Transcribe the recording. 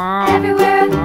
Everywhere.